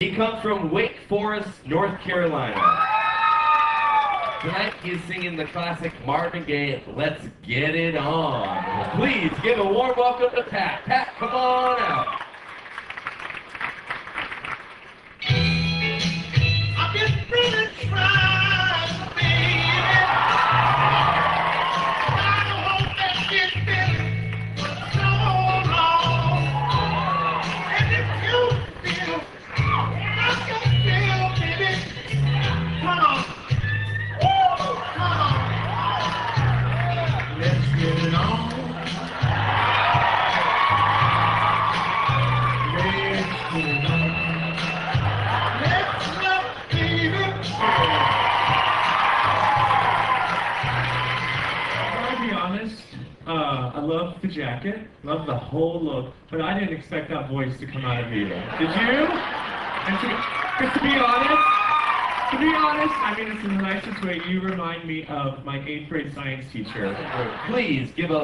He comes from Wake Forest, North Carolina. Tonight he's singing the classic Marvin Gaye, Let's Get It On. Please give a warm welcome to Pat. Pat, come on uh, I love the jacket, love the whole look, but I didn't expect that voice to come out of you. Did you? And to, to be honest, to be honest, I mean this in the nicest way, you remind me of my eighth grade science teacher. Please give a